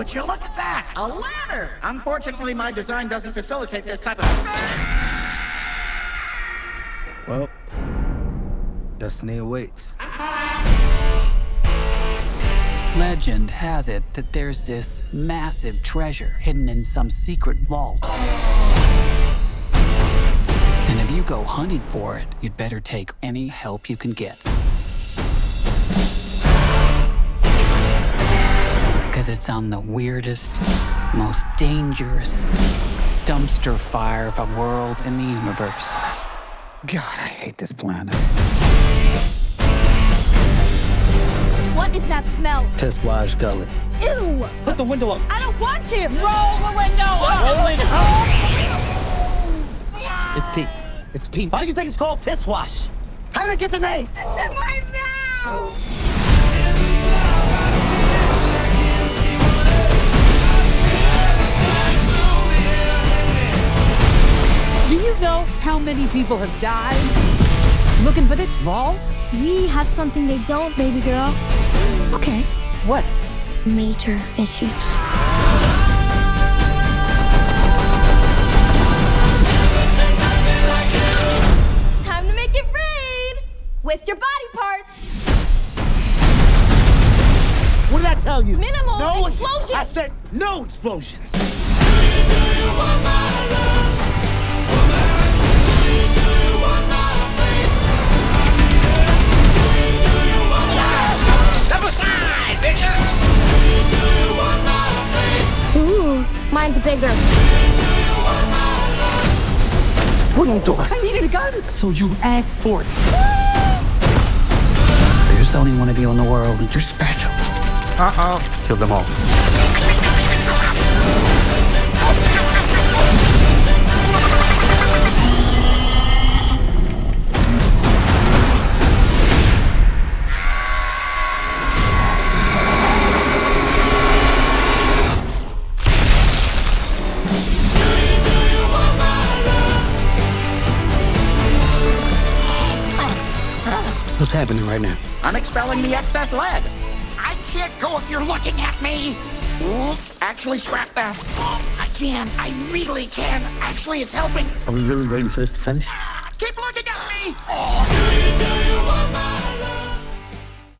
Would you look at that? A ladder! Unfortunately, my design doesn't facilitate this type of... Well, destiny awaits. Legend has it that there's this massive treasure hidden in some secret vault. And if you go hunting for it, you'd better take any help you can get. Because it's on the weirdest, most dangerous dumpster fire of a world in the universe. God, I hate this planet. What is that smell? Piss wash gully. Ew! Put the window up. I don't want to! Roll the window up. Roll it It's Pete. It's Pete. Why do you think it's called piss wash? How did it get the name? It's in my mouth! Know how many people have died looking for this vault? We have something they don't, baby girl. Okay. What? Major issues. Time to make it rain! With your body parts! What did I tell you? Minimal no explosions. I said no explosions. Step mine's bigger. What are you doing? I needed a gun. So you asked for it. There's only one of you in the world, and you're special. Uh-oh. Kill them all. What's happening right now? I'm expelling the excess lead. I can't go if you're looking at me. Actually, scrap that. I can. I really can. Actually, it's helping. Are we really ready for this to finish? Keep looking at me.